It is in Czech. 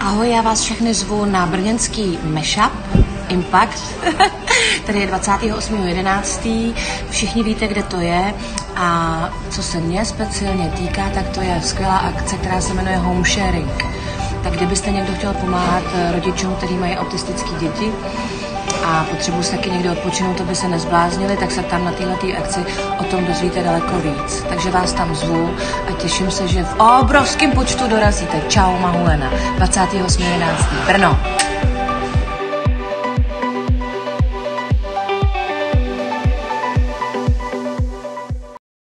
Ahoj, já vás všechny zvu na brněnský Meshup Impact, který je 28.11. Všichni víte, kde to je a co se mě speciálně týká, tak to je skvělá akce, která se jmenuje Home Sharing. Tak kdybyste někdo chtěl pomáhat rodičům, kteří mají autistické děti, a potřebuji se taky někde odpočinout, aby se nezbláznili, tak se tam na této akci o tom dozvíte daleko víc. Takže vás tam zvu a těším se, že v obrovském počtu dorazíte. Čau, Mahulena, 28.11. Brno.